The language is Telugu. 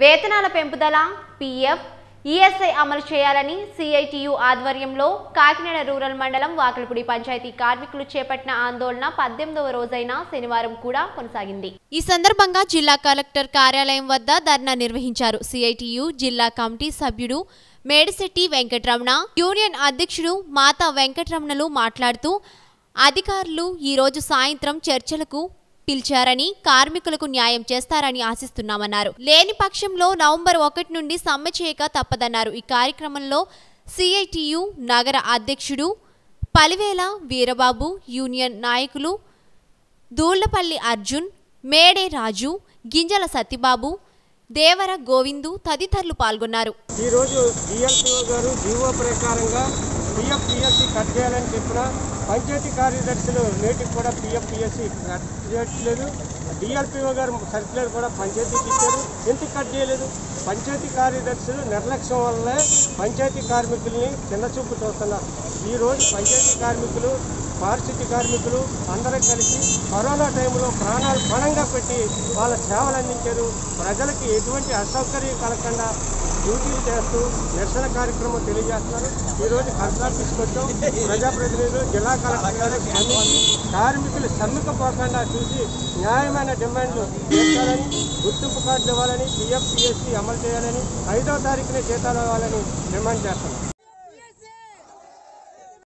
వేతనాల పెంపుదల పీఎఫ్ ఈఎస్ఐ అమలు చేయాలని సిఐటియు ఆధ్వర్యంలో కాకినాడ రూరల్ మండలం వాకలపూడి పంచాయతీ కార్మికులు చేపట్టిన ఆందోళన పద్దెనిమిదవ రోజైన శనివారం కూడా కొనసాగింది. ఈ సందర్భంగా జిల్లా కలెక్టర్ కార్యాలయం వద్ద ధర్నా నిర్వహించారు. సిఐటియు జిల్లా కమిటీ సభ్యుడు మేడిశెట్టి వెంకటరమణ యూనియన్ అధ్యక్షుడు మాతా వెంకటరమణలు మాట్లాడుతూ అధికారులు ఈరోజు సాయంత్రం చర్చలకు పిలిచారని కార్మికులకు న్యాయం చేస్తారని ఆశిస్తున్నామన్నారు. లేని పక్షంలో నవంబర్ ఒకటి నుండి సమ్మె చేయక తప్పదన్నారు. ఈ కార్యక్రమంలో సిఐటియు నగర అధ్యక్షుడు పలివేల వీరబాబు యూనియన్ నాయకులు దూళ్ళపల్లి అర్జున్ మేడే రాజు గింజల సత్యబాబు దేవర గోవిందు తదితరులు పాల్గొన్నారు. ఈరోజు డిఎల్పిఓ గారు జీవో ప్రకారంగా పిఎఫ్ పిఎస్సి కట్ చేయాలని చెప్పిన పంచాయతీ కార్యదర్శులు నేటికి కూడా పిఎఫ్పిఎస్సి కట్ చేయట్లేదు డిఆర్పిఓ గారు సర్క్యులర్ కూడా పంచాయతీకి ఇచ్చారు. ఎందుకు కట్ చేయలేదు? పంచాయతీ కార్యదర్శులు నిర్లక్ష్యం వల్లే పంచాయతీ కార్మికుల్ని చిన్నచూపు చూస్తున్నారు ఈరోజు పంచాయతీ కార్మికులు పారిశుద్ధ్య కార్మికులు అందరం కలిసి కరోనా టైంలో ప్రాణాలు పణంగా పెట్టి వాళ్ళ సేవలు అందించారు. ప్రజలకి ఎటువంటి అసౌకర్యం కలగకుండా డ్యూటీలు చేస్తూ నిరసన కార్యక్రమం తెలియజేస్తున్నారు. ఈరోజు కలెక్టర్ తీసుకొచ్చాం. ప్రజాప్రతినిధులు జిల్లా కలెక్టర్ గారు కార్మికులు సమ్మెకు పోకుండా చూసి న్యాయమైన డిమాండ్లు తీర్చాలని గుర్తింపు కార్డులు ఇవ్వాలని పిఎఫ్ పిఎస్సి అమలు చేయాలని ఐదో తారీఖునే జీతాలు ఇవ్వాలని డిమాండ్ చేస్తున్నాం.